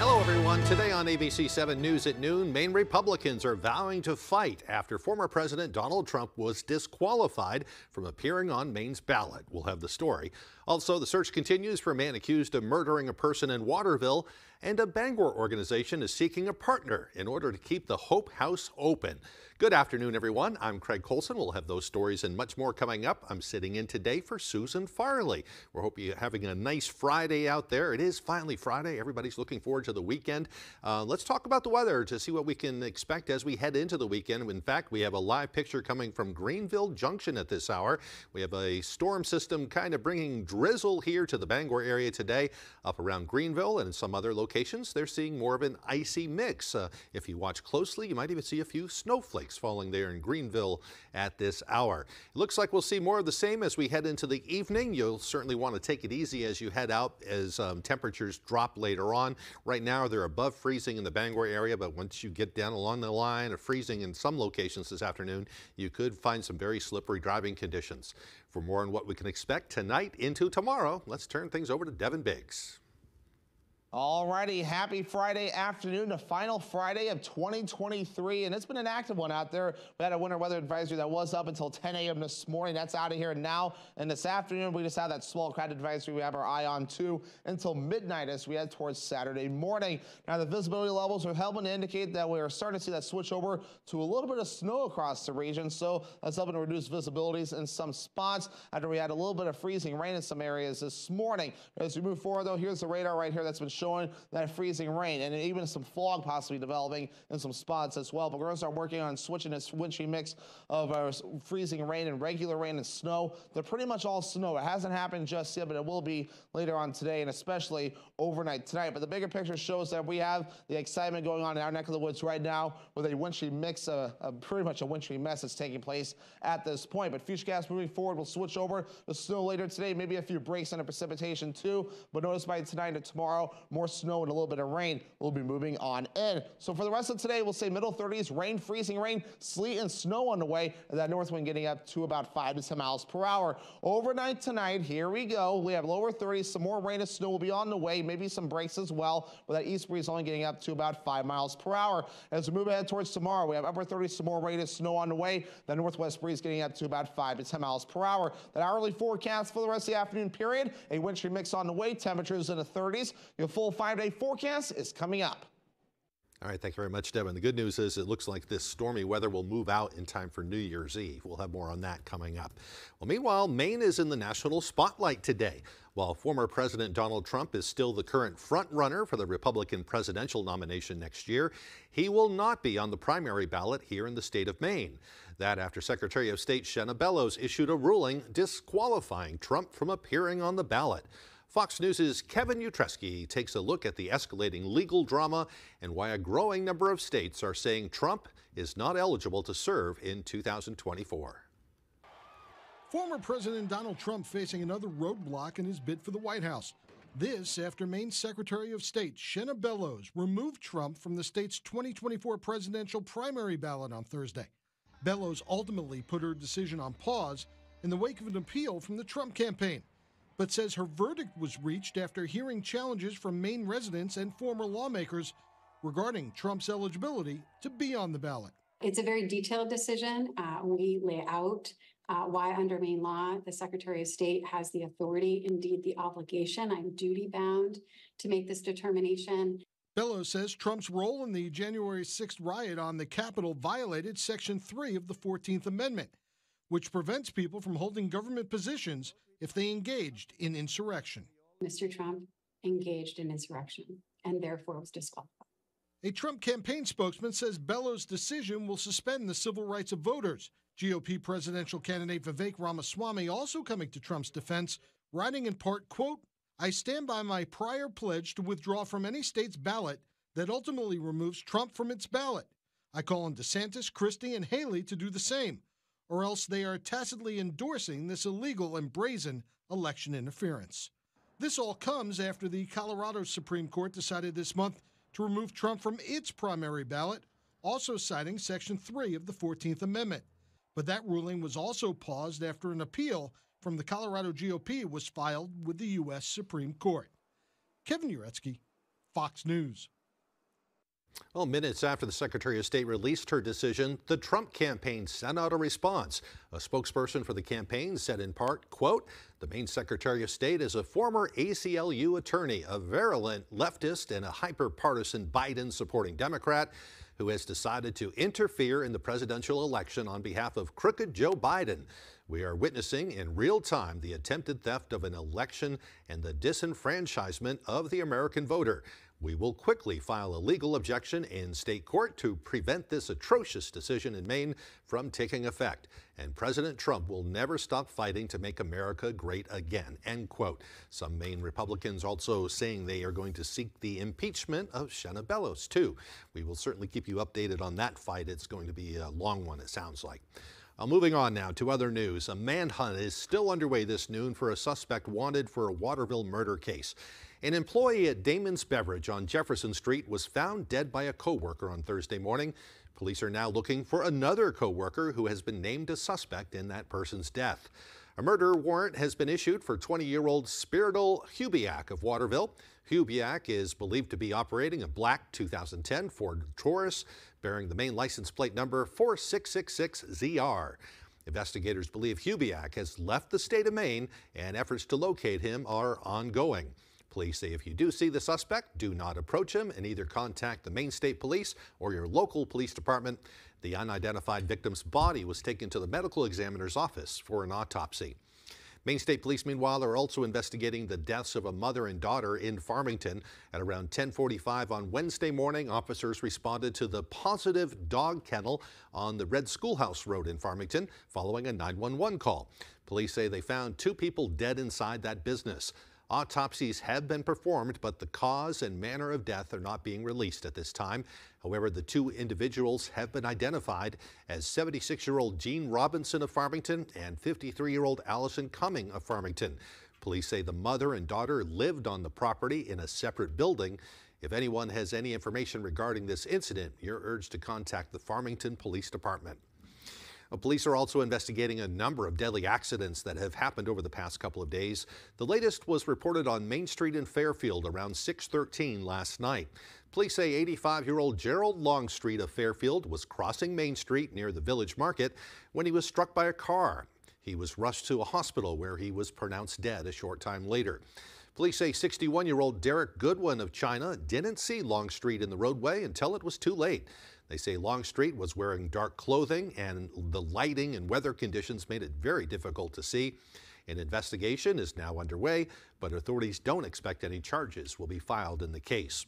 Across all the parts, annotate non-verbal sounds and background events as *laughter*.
Hello, everyone. Today on ABC 7 News at noon, Maine Republicans are vowing to fight after former President Donald Trump was disqualified from appearing on Maine's ballot. We'll have the story. Also, the search continues for a man accused of murdering a person in Waterville, and a Bangor organization is seeking a partner in order to keep the Hope House open. Good afternoon, everyone. I'm Craig Colson. We'll have those stories and much more coming up. I'm sitting in today for Susan Farley. We hope you're having a nice Friday out there. It is finally Friday. Everybody's looking forward to the weekend. Uh, let's talk about the weather to see what we can expect as we head into the weekend. In fact, we have a live picture coming from Greenville Junction at this hour. We have a storm system kind of bringing drizzle here to the Bangor area today, up around Greenville and in some other locations. They're seeing more of an icy mix. Uh, if you watch closely, you might even see a few snowflakes falling there in Greenville at this hour. It looks like we'll see more of the same as we head into the evening. You'll certainly want to take it easy as you head out as um, temperatures drop later on. Right now, they're above freezing in the Bangor area, but once you get down along the line of freezing in some locations this afternoon, you could find some very slippery driving conditions. For more on what we can expect tonight into tomorrow, let's turn things over to Devin Biggs. Alrighty, happy Friday afternoon, the final Friday of 2023, and it's been an active one out there. We had a winter weather advisory that was up until 10 a.m. this morning. That's out of here now, and this afternoon we just have that small craft advisory we have our eye on too until midnight as we head towards Saturday morning. Now the visibility levels are helping to indicate that we are starting to see that switch over to a little bit of snow across the region, so that's helping to reduce visibilities in some spots after we had a little bit of freezing rain in some areas this morning. As we move forward, though, here's the radar right here that's been showing that freezing rain and even some fog possibly developing in some spots as well. But we're going to start working on switching this wintry mix of uh, freezing rain and regular rain and snow. They're pretty much all snow. It hasn't happened just yet, but it will be later on today and especially overnight tonight. But the bigger picture shows that we have the excitement going on in our neck of the woods right now with a wintry mix, uh, a pretty much a wintry mess that's taking place at this point. But Futurecast moving forward will switch over the snow later today, maybe a few breaks in the precipitation too. But notice by tonight and tomorrow, more snow and a little bit of rain will be moving on in. So for the rest of today, we'll say middle 30s, rain, freezing rain, sleet and snow on the way, and that north wind getting up to about 5 to 10 miles per hour. Overnight tonight, here we go. We have lower 30s, some more rain and snow will be on the way, maybe some breaks as well, with that east breeze only getting up to about 5 miles per hour. As we move ahead towards tomorrow, we have upper 30s, some more rain and snow on the way, the northwest breeze getting up to about 5 to 10 miles per hour. That hourly forecast for the rest of the afternoon period, a wintry mix on the way, temperatures in the 30s. Your full five day forecast is coming up. All right, thank you very much, Devin. The good news is it looks like this stormy weather will move out in time for New Year's Eve. We'll have more on that coming up. Well, meanwhile, Maine is in the national spotlight today. While former President Donald Trump is still the current frontrunner for the Republican presidential nomination next year, he will not be on the primary ballot here in the state of Maine. That after Secretary of State Shenna Bellows issued a ruling disqualifying Trump from appearing on the ballot. Fox News' Kevin Utreski takes a look at the escalating legal drama and why a growing number of states are saying Trump is not eligible to serve in 2024. Former President Donald Trump facing another roadblock in his bid for the White House. This after Maine Secretary of State Shenna Bellows removed Trump from the state's 2024 presidential primary ballot on Thursday. Bellows ultimately put her decision on pause in the wake of an appeal from the Trump campaign but says her verdict was reached after hearing challenges from Maine residents and former lawmakers regarding Trump's eligibility to be on the ballot. It's a very detailed decision. Uh, we lay out uh, why, under Maine law, the Secretary of State has the authority, indeed the obligation. I'm duty bound to make this determination. Bellows says Trump's role in the January 6th riot on the Capitol violated Section 3 of the 14th Amendment, which prevents people from holding government positions if they engaged in insurrection. Mr. Trump engaged in insurrection and therefore was disqualified. A Trump campaign spokesman says Bellows' decision will suspend the civil rights of voters. GOP presidential candidate Vivek Ramaswamy also coming to Trump's defense, writing in part, quote, I stand by my prior pledge to withdraw from any state's ballot that ultimately removes Trump from its ballot. I call on DeSantis, Christie, and Haley to do the same or else they are tacitly endorsing this illegal and brazen election interference. This all comes after the Colorado Supreme Court decided this month to remove Trump from its primary ballot, also citing Section 3 of the 14th Amendment. But that ruling was also paused after an appeal from the Colorado GOP was filed with the U.S. Supreme Court. Kevin Uretsky, Fox News. Well, minutes after the Secretary of State released her decision, the Trump campaign sent out a response. A spokesperson for the campaign said in part, quote, the Maine Secretary of State is a former ACLU attorney, a virulent leftist and a hyper-partisan Biden-supporting Democrat who has decided to interfere in the presidential election on behalf of crooked Joe Biden. We are witnessing in real time the attempted theft of an election and the disenfranchisement of the American voter. We will quickly file a legal objection in state court to prevent this atrocious decision in Maine from taking effect. And President Trump will never stop fighting to make America great again. End quote. Some Maine Republicans also saying they are going to seek the impeachment of Shenna Bellows, too. We will certainly keep you updated on that fight. It's going to be a long one, it sounds like. Uh, moving on now to other news. A manhunt is still underway this noon for a suspect wanted for a Waterville murder case. An employee at Damon's Beverage on Jefferson Street was found dead by a coworker on Thursday morning. Police are now looking for another coworker who has been named a suspect in that person's death. A murder warrant has been issued for 20-year-old Spiridal Hubiak of Waterville. Hubiak is believed to be operating a black 2010 Ford Taurus bearing the Maine license plate number 4666ZR. Investigators believe Hubiak has left the state of Maine and efforts to locate him are ongoing. Police say if you do see the suspect, do not approach him and either contact the Maine State Police or your local police department. The unidentified victim's body was taken to the medical examiner's office for an autopsy. Maine State Police, meanwhile, are also investigating the deaths of a mother and daughter in Farmington. At around 1045 on Wednesday morning, officers responded to the positive dog kennel on the Red Schoolhouse Road in Farmington following a 911 call. Police say they found two people dead inside that business. Autopsies have been performed, but the cause and manner of death are not being released at this time. However, the two individuals have been identified as 76-year-old Jean Robinson of Farmington and 53-year-old Allison Cumming of Farmington. Police say the mother and daughter lived on the property in a separate building. If anyone has any information regarding this incident, you're urged to contact the Farmington Police Department. Police are also investigating a number of deadly accidents that have happened over the past couple of days. The latest was reported on Main Street in Fairfield around 613 last night. Police say 85-year-old Gerald Longstreet of Fairfield was crossing Main Street near the Village Market when he was struck by a car. He was rushed to a hospital where he was pronounced dead a short time later. Police say 61-year-old Derek Goodwin of China didn't see Longstreet in the roadway until it was too late. They say Longstreet was wearing dark clothing and the lighting and weather conditions made it very difficult to see. An investigation is now underway, but authorities don't expect any charges will be filed in the case.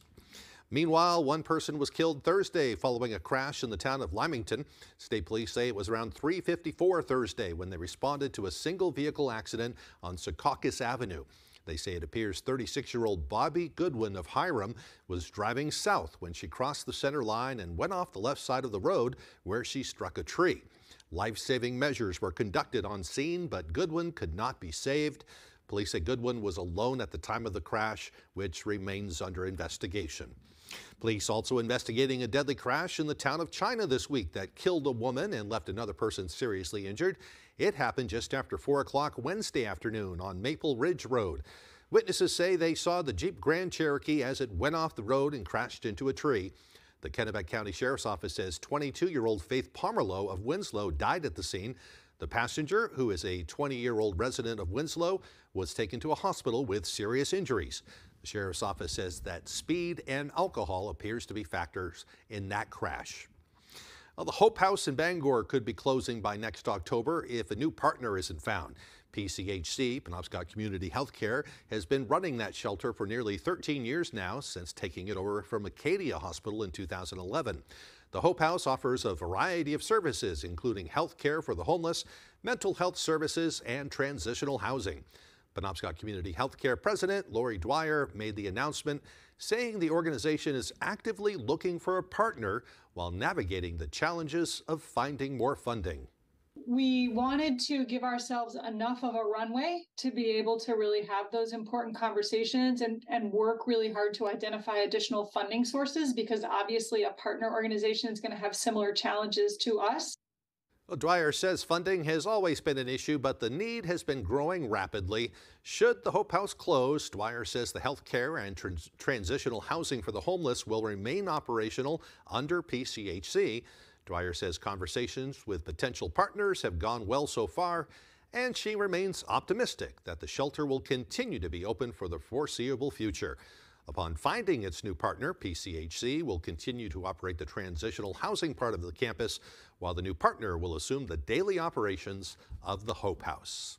Meanwhile, one person was killed Thursday following a crash in the town of Limington. State police say it was around 3.54 Thursday when they responded to a single vehicle accident on Sokokis Avenue. They say it appears 36-year-old Bobby Goodwin of Hiram was driving south when she crossed the center line and went off the left side of the road where she struck a tree. Life-saving measures were conducted on scene, but Goodwin could not be saved. Police say Goodwin was alone at the time of the crash, which remains under investigation. Police also investigating a deadly crash in the town of China this week that killed a woman and left another person seriously injured. It happened just after 4 o'clock Wednesday afternoon on Maple Ridge Road. Witnesses say they saw the Jeep Grand Cherokee as it went off the road and crashed into a tree. The Kennebec County Sheriff's Office says 22-year-old Faith Pomerleau of Winslow died at the scene. The passenger, who is a 20-year-old resident of Winslow, was taken to a hospital with serious injuries. The Sheriff's Office says that speed and alcohol appears to be factors in that crash. Well, the Hope House in Bangor could be closing by next October if a new partner isn't found. PCHC, Penobscot Community Healthcare, has been running that shelter for nearly 13 years now since taking it over from Acadia Hospital in 2011. The Hope House offers a variety of services, including health care for the homeless, mental health services, and transitional housing. Penobscot Community Healthcare President Lori Dwyer made the announcement saying the organization is actively looking for a partner while navigating the challenges of finding more funding. We wanted to give ourselves enough of a runway to be able to really have those important conversations and, and work really hard to identify additional funding sources because obviously a partner organization is going to have similar challenges to us. Dwyer says funding has always been an issue, but the need has been growing rapidly. Should the Hope House close, Dwyer says the health care and trans transitional housing for the homeless will remain operational under PCHC. Dwyer says conversations with potential partners have gone well so far, and she remains optimistic that the shelter will continue to be open for the foreseeable future. Upon finding its new partner, PCHC will continue to operate the transitional housing part of the campus, while the new partner will assume the daily operations of the Hope House.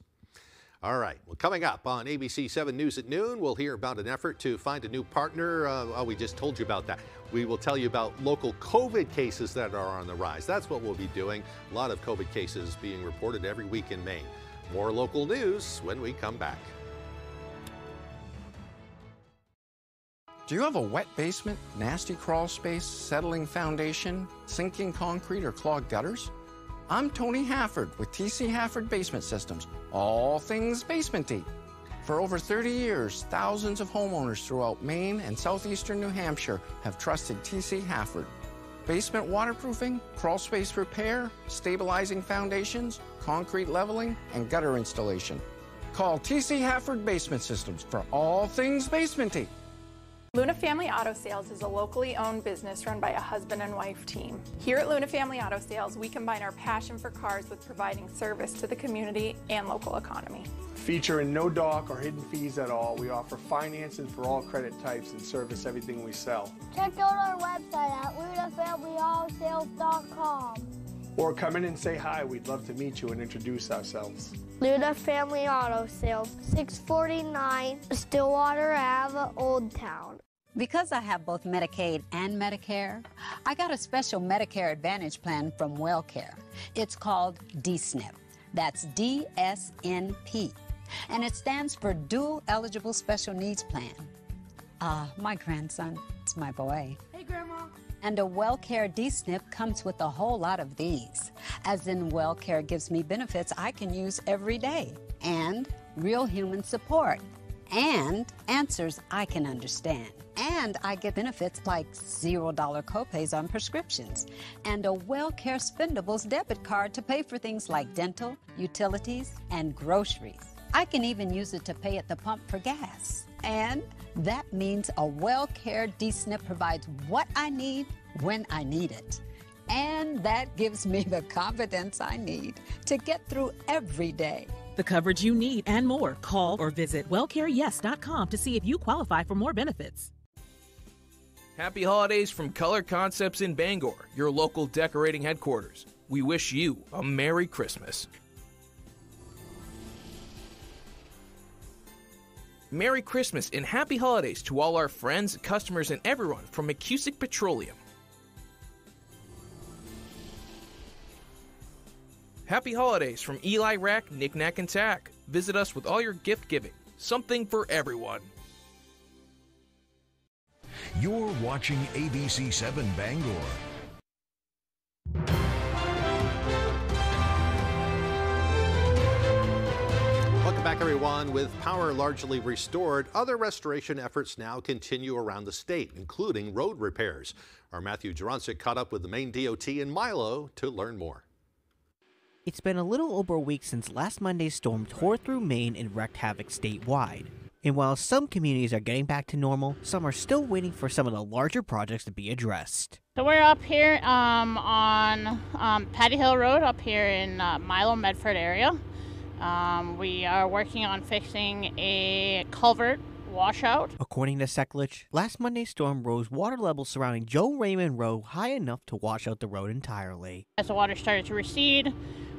All right, well, coming up on ABC 7 News at noon, we'll hear about an effort to find a new partner. Uh, oh, we just told you about that. We will tell you about local COVID cases that are on the rise. That's what we'll be doing. A lot of COVID cases being reported every week in Maine. More local news when we come back. Do you have a wet basement, nasty crawl space, settling foundation, sinking concrete, or clogged gutters? I'm Tony Hafford with TC Hafford Basement Systems, all things basementy. For over 30 years, thousands of homeowners throughout Maine and southeastern New Hampshire have trusted TC Hafford. Basement waterproofing, crawl space repair, stabilizing foundations, concrete leveling, and gutter installation. Call TC Hafford Basement Systems for all things basementy. Luna Family Auto Sales is a locally owned business run by a husband and wife team. Here at Luna Family Auto Sales, we combine our passion for cars with providing service to the community and local economy. Featuring no doc or hidden fees at all, we offer financing for all credit types and service everything we sell. Check out our website at lunafamilyautosales.com. Or come in and say hi. We'd love to meet you and introduce ourselves. Luna Family Auto Sales, 649 Stillwater Ave, Old Town. Because I have both Medicaid and Medicare, I got a special Medicare Advantage plan from WellCare. It's called DSNP. That's DSNP. And it stands for Dual Eligible Special Needs Plan. Ah, uh, my grandson, it's my boy. Hey, Grandma. And a WellCare DSNP comes with a whole lot of these. As in, WellCare gives me benefits I can use every day, and real human support, and answers I can understand. And I get benefits like $0 copays on prescriptions and a WellCare Spendables debit card to pay for things like dental, utilities, and groceries. I can even use it to pay at the pump for gas. And that means a WellCare DSNP provides what I need when I need it. And that gives me the confidence I need to get through every day. The coverage you need and more. Call or visit wellcareyes.com to see if you qualify for more benefits. Happy holidays from Color Concepts in Bangor, your local decorating headquarters. We wish you a Merry Christmas. Merry Christmas and Happy Holidays to all our friends, customers, and everyone from McCusick Petroleum. Happy holidays from Eli Rack, Knickknack, and Tack. Visit us with all your gift giving. Something for everyone. You're watching ABC 7 Bangor. Welcome back, everyone. With power largely restored, other restoration efforts now continue around the state, including road repairs. Our Matthew Juroncic caught up with the Maine DOT in Milo to learn more. It's been a little over a week since last Monday's storm tore through Maine and wreaked havoc statewide. And while some communities are getting back to normal, some are still waiting for some of the larger projects to be addressed. So we're up here um, on um, Patty Hill Road up here in uh, Milo Medford area. Um, we are working on fixing a culvert washout. According to Sekulich, last Monday's storm rose water levels surrounding Joe Raymond Road high enough to wash out the road entirely. As the water started to recede,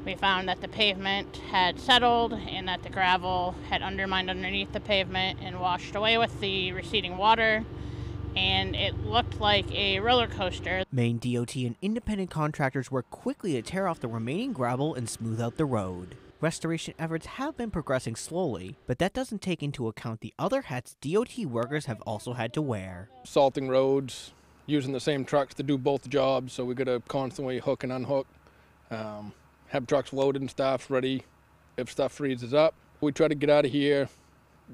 we found that the pavement had settled and that the gravel had undermined underneath the pavement and washed away with the receding water. And it looked like a roller coaster. Maine DOT and independent contractors worked quickly to tear off the remaining gravel and smooth out the road. Restoration efforts have been progressing slowly, but that doesn't take into account the other hats DOT workers have also had to wear. Salting roads, using the same trucks to do both jobs, so we got to constantly hook and unhook. Um, have trucks loaded and stuff ready if stuff freezes up. We try to get out of here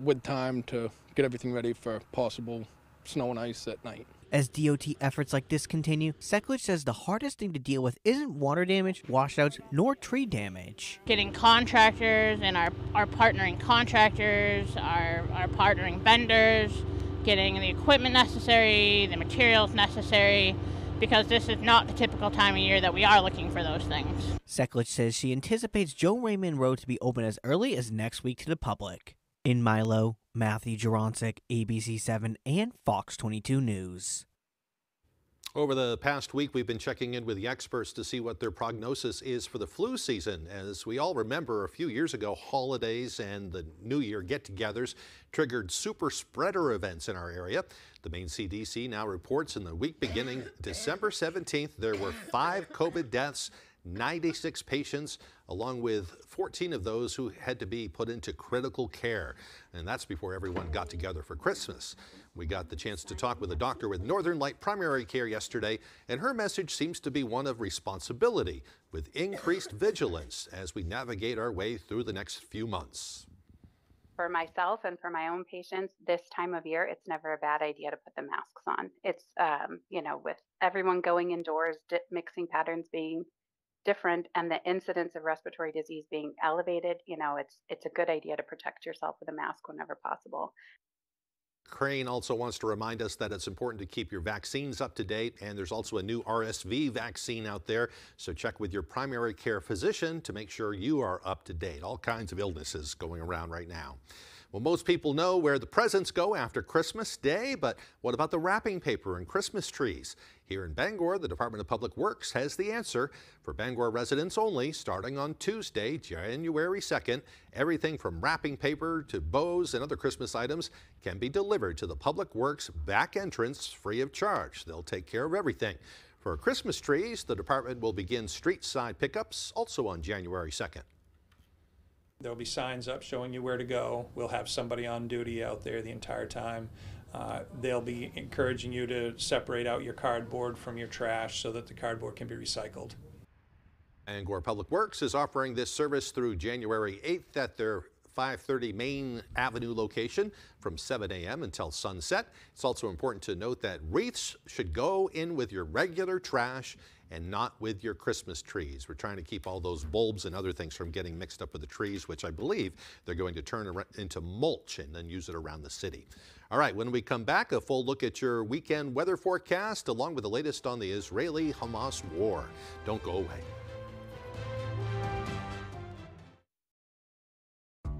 with time to get everything ready for possible snow and ice at night. As DOT efforts like this continue, Sekulich says the hardest thing to deal with isn't water damage, washouts, nor tree damage. Getting contractors and our, our partnering contractors, our, our partnering vendors, getting the equipment necessary, the materials necessary, because this is not the typical time of year that we are looking for those things. Sekulich says she anticipates Joe Raymond Road to be open as early as next week to the public. In Milo, Matthew Juronsik, ABC7 and Fox 22 News. Over the past week, we've been checking in with the experts to see what their prognosis is for the flu season. As we all remember, a few years ago, holidays and the New Year get togethers triggered super spreader events in our area. The Maine CDC now reports in the week beginning December 17th, there were five COVID deaths 96 patients, along with 14 of those who had to be put into critical care. And that's before everyone got together for Christmas. We got the chance to talk with a doctor with Northern Light Primary Care yesterday, and her message seems to be one of responsibility with increased vigilance as we navigate our way through the next few months. For myself and for my own patients, this time of year, it's never a bad idea to put the masks on. It's, um, you know, with everyone going indoors, mixing patterns being different and the incidence of respiratory disease being elevated, you know, it's it's a good idea to protect yourself with a mask whenever possible. Crane also wants to remind us that it's important to keep your vaccines up to date, and there's also a new RSV vaccine out there. So check with your primary care physician to make sure you are up to date. All kinds of illnesses going around right now. Well, most people know where the presents go after Christmas Day, but what about the wrapping paper and Christmas trees? Here in Bangor, the Department of Public Works has the answer. For Bangor residents only, starting on Tuesday, January 2nd, everything from wrapping paper to bows and other Christmas items can be delivered to the Public Works back entrance free of charge. They'll take care of everything. For Christmas trees, the department will begin street side pickups also on January 2nd. There'll be signs up showing you where to go. We'll have somebody on duty out there the entire time. Uh, they'll be encouraging you to separate out your cardboard from your trash so that the cardboard can be recycled. Bangor Public Works is offering this service through January 8th at their 530 Main Avenue location from 7 a.m. until sunset. It's also important to note that wreaths should go in with your regular trash and not with your Christmas trees. We're trying to keep all those bulbs and other things from getting mixed up with the trees, which I believe they're going to turn into mulch and then use it around the city. All right, when we come back, a full look at your weekend weather forecast along with the latest on the Israeli Hamas war. Don't go away.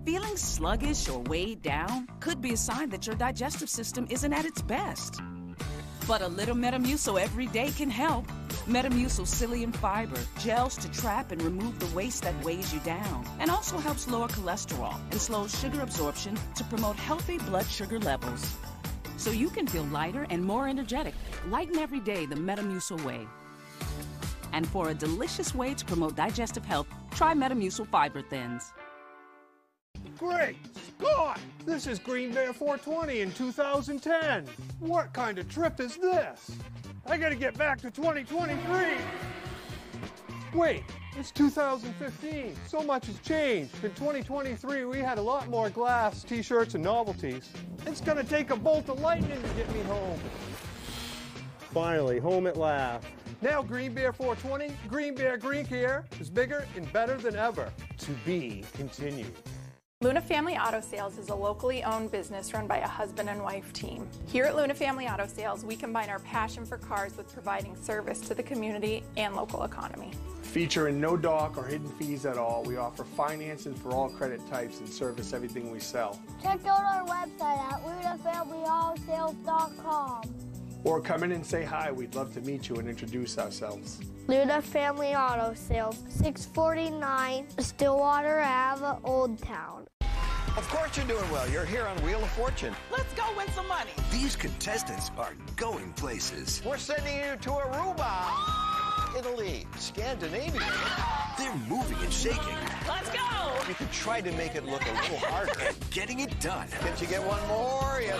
Feeling sluggish or weighed down could be a sign that your digestive system isn't at its best. But a little Metamucil every day can help. Metamucil psyllium fiber gels to trap and remove the waste that weighs you down, and also helps lower cholesterol and slows sugar absorption to promote healthy blood sugar levels. So you can feel lighter and more energetic. Lighten every day the Metamucil way. And for a delicious way to promote digestive health, try Metamucil Fiber Thins. Great Scott! This is Green Bear 420 in 2010. What kind of trip is this? I gotta get back to 2023. Wait, it's 2015. So much has changed. In 2023, we had a lot more glass, t-shirts, and novelties. It's gonna take a bolt of lightning to get me home. Finally, home at last. Now Green Bear 420, Green Bear Green Care is bigger and better than ever. To be continued. Luna Family Auto Sales is a locally owned business run by a husband and wife team. Here at Luna Family Auto Sales, we combine our passion for cars with providing service to the community and local economy. Featuring no doc or hidden fees at all, we offer financing for all credit types and service everything we sell. Check out our website at lunafamilyautosales.com. Or come in and say hi. We'd love to meet you and introduce ourselves. Luna Family Auto Sales, 649 Stillwater Ave, Old Town. Of course you're doing well. You're here on Wheel of Fortune. Let's go win some money. These contestants are going places. We're sending you to Aruba, Italy, Scandinavia. They're moving and shaking. Let's go. You could try to make it look a little harder. and *laughs* getting it done. Can't you get one more? Yes.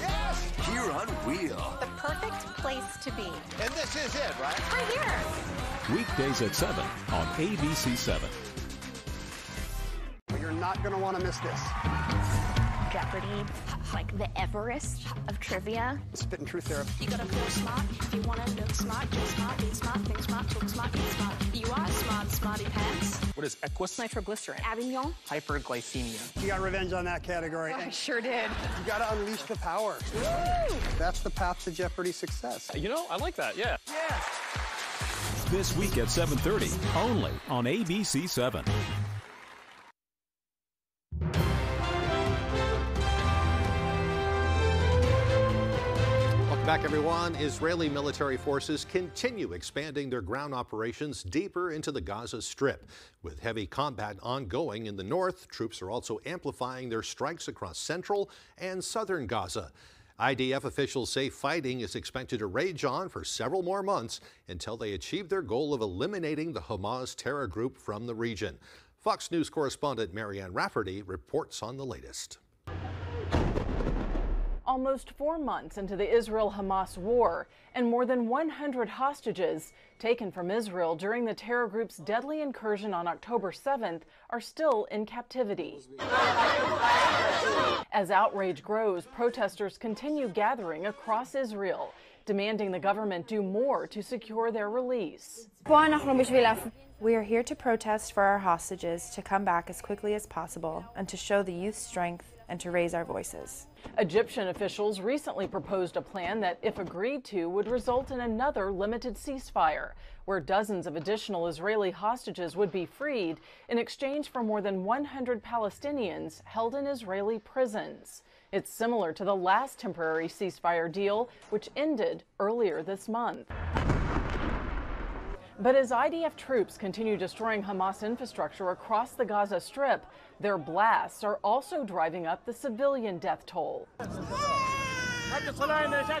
Yes. Here on Wheel. The perfect place to be. And this is it, right? Right here. Weekdays at 7 on ABC 7 you're not going to want to miss this. Jeopardy. like the Everest of trivia. Spit and truth therapy. You gotta feel smart. If you wanna look smart, dress smart, be smart, think smart, talk smart, get smart. You are smart, smarty pants. What is Equus? Nitroglycerin. Avignon. Hyperglycemia. You got revenge on that category. Oh, I sure did. You got to unleash the power. That's the path to Jeopardy success. You know, I like that, yeah. Yeah. This week at 7:30, only on ABC 7. Back, everyone. Israeli military forces continue expanding their ground operations deeper into the Gaza Strip. With heavy combat ongoing in the north, troops are also amplifying their strikes across central and southern Gaza. IDF officials say fighting is expected to rage on for several more months until they achieve their goal of eliminating the Hamas terror group from the region. Fox News correspondent Marianne Rafferty reports on the latest. Almost four months into the Israel Hamas war, and more than 100 hostages taken from Israel during the terror group's deadly incursion on October 7th are still in captivity. As outrage grows, protesters continue gathering across Israel, demanding the government do more to secure their release. We are here to protest for our hostages to come back as quickly as possible and to show the youth strength and to raise our voices. Egyptian officials recently proposed a plan that, if agreed to, would result in another limited ceasefire, where dozens of additional Israeli hostages would be freed in exchange for more than 100 Palestinians held in Israeli prisons. It's similar to the last temporary ceasefire deal, which ended earlier this month. But as IDF troops continue destroying Hamas infrastructure across the Gaza Strip, their blasts are also driving up the civilian death toll.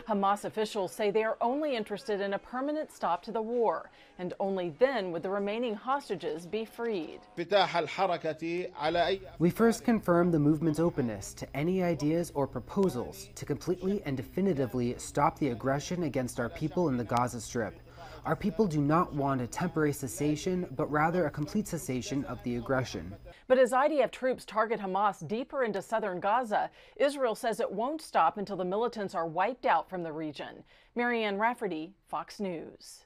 Hamas officials say they are only interested in a permanent stop to the war, and only then would the remaining hostages be freed. We first confirm the movement's openness to any ideas or proposals to completely and definitively stop the aggression against our people in the Gaza Strip. Our people do not want a temporary cessation, but rather a complete cessation of the aggression. But as IDF troops target Hamas deeper into southern Gaza, Israel says it won't stop until the militants are wiped out from the region. Marianne Rafferty, Fox News.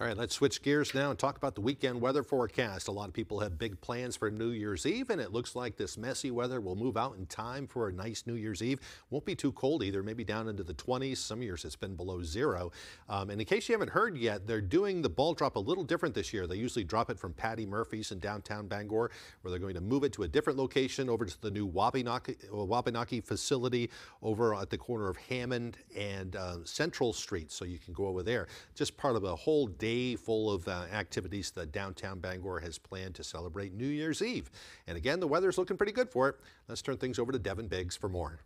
All right, let's switch gears now and talk about the weekend weather forecast. A lot of people have big plans for New Year's Eve, and it looks like this messy weather will move out in time for a nice New Year's Eve. Won't be too cold either, maybe down into the 20s. Some years it's been below zero. Um, and in case you haven't heard yet, they're doing the ball drop a little different this year. They usually drop it from Paddy Murphy's in downtown Bangor, where they're going to move it to a different location over to the new Wabanaki, Wabanaki facility over at the corner of Hammond and uh, Central Street. So you can go over there. Just part of a whole day full of uh, activities that downtown Bangor has planned to celebrate New Year's Eve. And again, the weather's looking pretty good for it. Let's turn things over to Devin Biggs for more.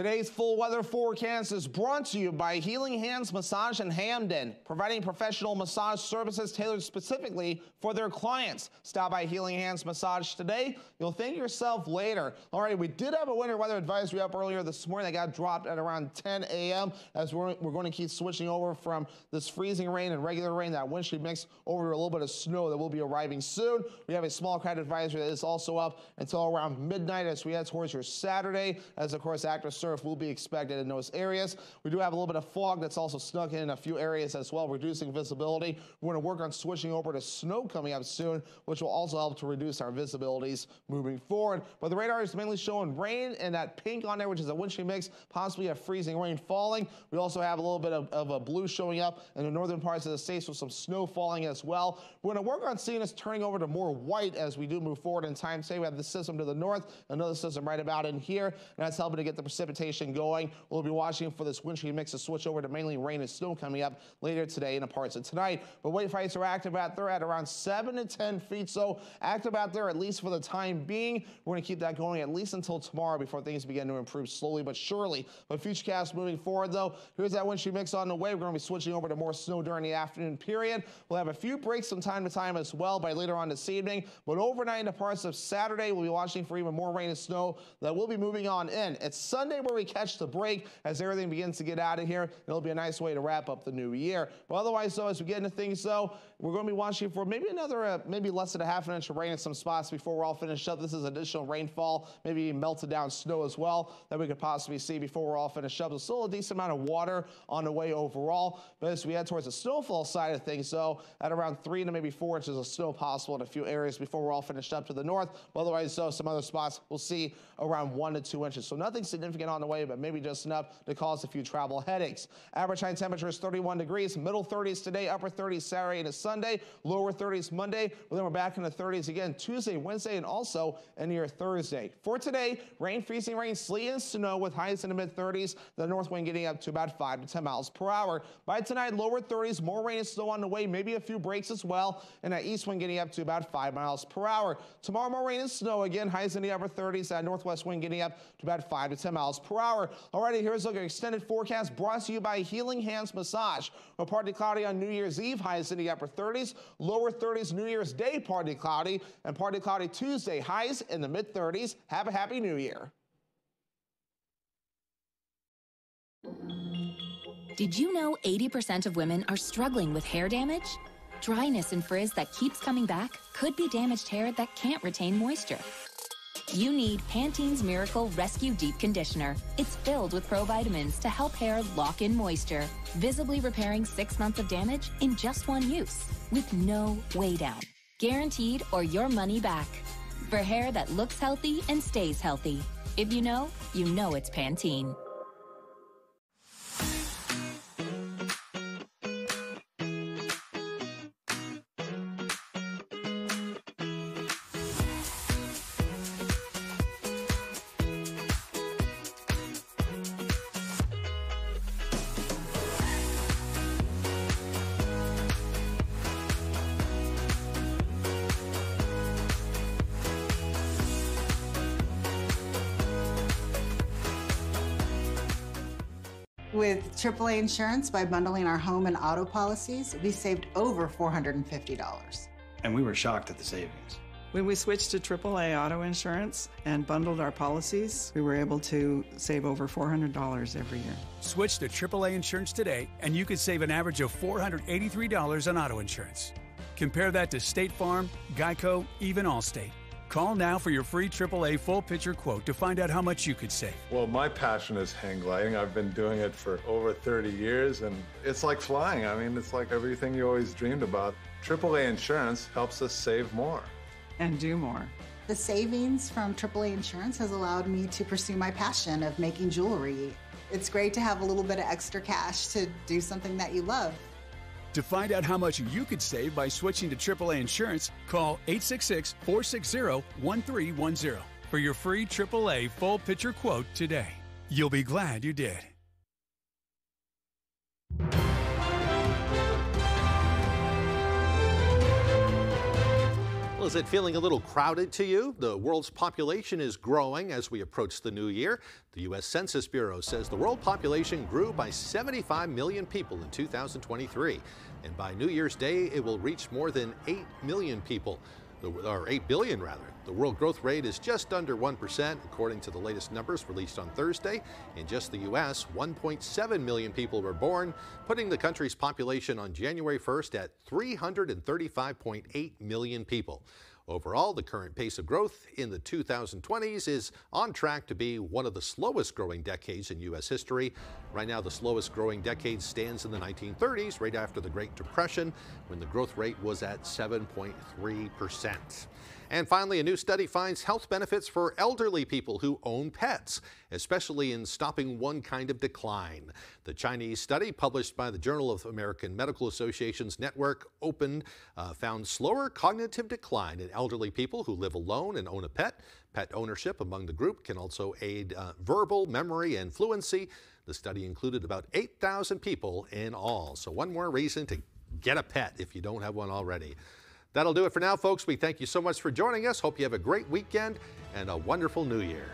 Today's full weather forecast is brought to you by Healing Hands Massage in Hampden, providing professional massage services tailored specifically for their clients. Stop by Healing Hands Massage today. You'll thank yourself later. All right, we did have a winter weather advisory up earlier this morning that got dropped at around 10 a.m. as we're, we're going to keep switching over from this freezing rain and regular rain, that wind sleet mix over to a little bit of snow that will be arriving soon. We have a small craft advisory that is also up until around midnight as we head towards your Saturday, as of course active surf will be expected in those areas. We do have a little bit of fog that's also snuck in a few areas as well, reducing visibility. We're going to work on switching over to snow coming up soon, which will also help to reduce our visibilities moving forward. But the radar is mainly showing rain and that pink on there, which is a sleet mix, possibly a freezing rain falling. We also have a little bit of, of a blue showing up in the northern parts of the states with some snow falling as well. We're going to work on seeing us turning over to more white as we do move forward in time. Say we have the system to the north, another system right about in here, and that's helping to get the precipitation going. We'll be watching for this sleet mix to switch over to mainly rain and snow coming up later today and parts of tonight. But wave heights are active out there at around 7 to 10 feet, so active out there at least for the time being. We're going to keep that going at least until tomorrow before things begin to improve slowly but surely. But Futurecast moving forward, though, here's that sleet mix on the way. We're going to be switching over to more snow during the afternoon period. We'll have a few breaks from time to time as well by later on this evening. But overnight into parts of Saturday, we'll be watching for even more rain and snow that will be moving on in. It's Sunday Sunday where we catch the break as everything begins to get out of here. It'll be a nice way to wrap up the new year. But otherwise, though, as we get into things, though, we're going to be watching for maybe another, uh, maybe less than a half an inch of rain in some spots before we're all finished up. This is additional rainfall, maybe melted down snow as well that we could possibly see before we're all finished up. There's still a decent amount of water on the way overall. But as we head towards the snowfall side of things, though, at around three to maybe four inches of snow possible in a few areas before we're all finished up to the north. But otherwise, though, some other spots we'll see around one to two inches. So nothing significant on the way, but maybe just enough to cause a few travel headaches. Average high temperature is 31 degrees, middle 30s today, upper 30s Saturday and Sunday, lower 30s Monday. But then we're back in the 30s again Tuesday, Wednesday, and also into your Thursday. For today, rain, freezing rain, sleet, and snow with highs in the mid 30s. The north wind getting up to about 5 to 10 miles per hour. By tonight, lower 30s, more rain and snow on the way, maybe a few breaks as well. And that east wind getting up to about 5 miles per hour. Tomorrow, more rain and snow again, highs in the upper 30s. That northwest wind getting up to about 5 to 10 miles per hour. Alrighty, here's a extended forecast brought to you by Healing Hands Massage. A partly cloudy on New Year's Eve, highs in the upper 30s. Lower 30s New Year's Day, partly cloudy. And partly cloudy Tuesday, highs in the mid 30s. Have a happy new year. Did you know 80% of women are struggling with hair damage? Dryness and frizz that keeps coming back could be damaged hair that can't retain moisture. You need Pantene's Miracle Rescue Deep Conditioner. It's filled with provitamins to help hair lock in moisture, visibly repairing six months of damage in just one use, with no weigh down. Guaranteed or your money back. For hair that looks healthy and stays healthy. If you know, you know it's Pantene. With AAA Insurance, by bundling our home and auto policies, we saved over $450. And we were shocked at the savings. When we switched to AAA auto insurance and bundled our policies, we were able to save over $400 every year. Switch to AAA insurance today, and you could save an average of $483 on auto insurance. Compare that to State Farm, Geico, even Allstate. Call now for your free AAA full picture quote to find out how much you could save. Well, my passion is hang gliding. I've been doing it for over 30 years, and it's like flying. I mean, it's like everything you always dreamed about. AAA insurance helps us save more. And do more. The savings from AAA Insurance has allowed me to pursue my passion of making jewelry. It's great to have a little bit of extra cash to do something that you love. To find out how much you could save by switching to AAA insurance, call 866 460 1310 for your free AAA full picture quote today. You'll be glad you did. Well, is it feeling a little crowded to you? The world's population is growing as we approach the new year. The U.S. Census Bureau says the world population grew by 75 million people in 2023. And by New Year's Day, it will reach more than 8 million people, or 8 billion rather. The world growth rate is just under 1%, according to the latest numbers released on Thursday. In just the U.S., 1.7 million people were born, putting the country's population on January 1st at 335.8 million people. Overall, the current pace of growth in the 2020s is on track to be one of the slowest growing decades in U.S. history. Right now, the slowest growing decade stands in the 1930s, right after the Great Depression, when the growth rate was at 7.3 percent. And finally, a new study finds health benefits for elderly people who own pets, especially in stopping one kind of decline. The Chinese study, published by the Journal of American Medical Associations Network Open, uh, found slower cognitive decline in elderly people who live alone and own a pet. Pet ownership among the group can also aid uh, verbal, memory, and fluency. The study included about 8,000 people in all. So, one more reason to get a pet if you don't have one already. That'll do it for now, folks. We thank you so much for joining us. Hope you have a great weekend and a wonderful new year.